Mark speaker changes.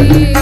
Speaker 1: Mm-hmm.